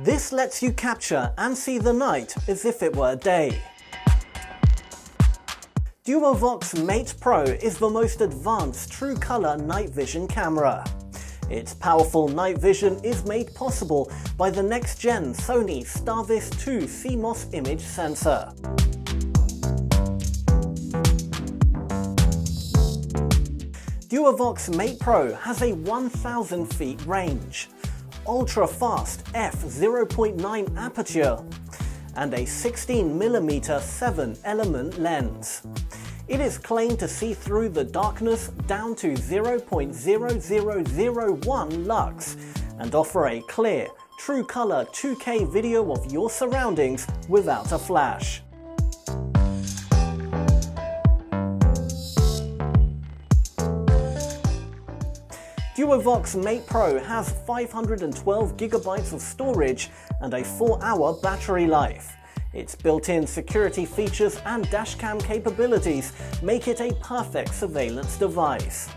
This lets you capture and see the night as if it were day. DuoVox Mate Pro is the most advanced true color night vision camera. Its powerful night vision is made possible by the next-gen Sony Starvis 2 CMOS image sensor. DuoVox Mate Pro has a 1000 feet range, ultra-fast f0.9 aperture, and a 16mm 7-element lens. It is claimed to see through the darkness down to 0.0001 lux and offer a clear, true color 2K video of your surroundings without a flash. DuoVox Mate Pro has 512 gigabytes of storage and a 4-hour battery life. Its built-in security features and dashcam capabilities make it a perfect surveillance device.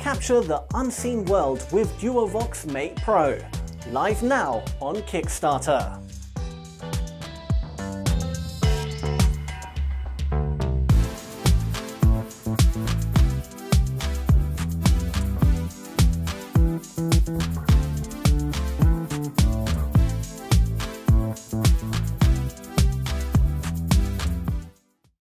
Capture the unseen world with DuoVox Mate Pro. Live now on Kickstarter.